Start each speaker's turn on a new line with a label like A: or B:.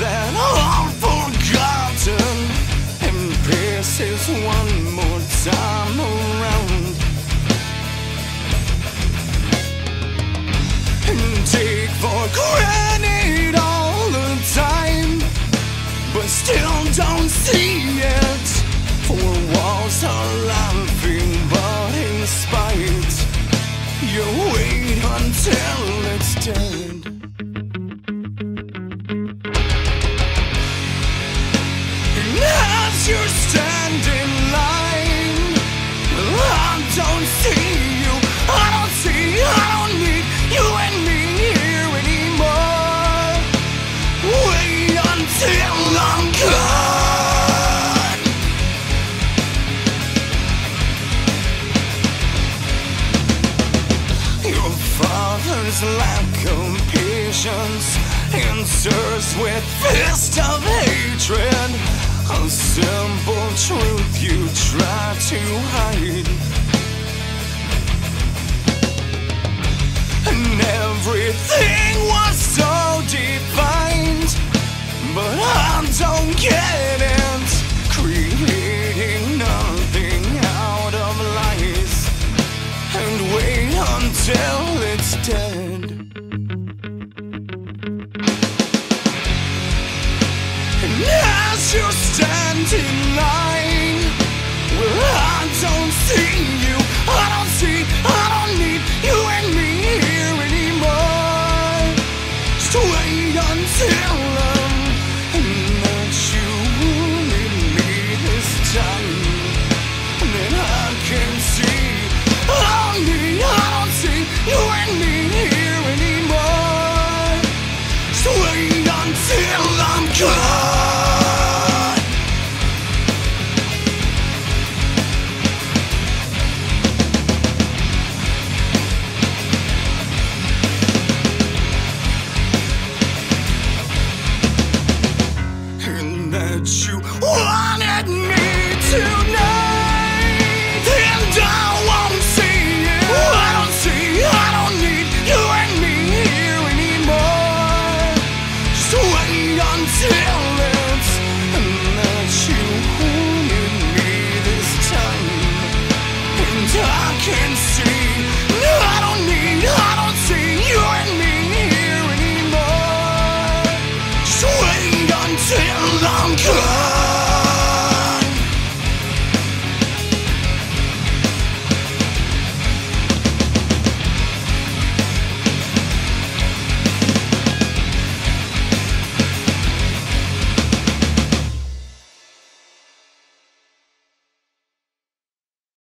A: That all forgotten and pieces one more time around. And take for granted all the time, but still don't see it. For walls are laughing, but in spite, you wait until it's dead. lack of patience answers with fist of hatred. A simple truth you try to hide. you stand in line. until I'm gone.